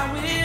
I will.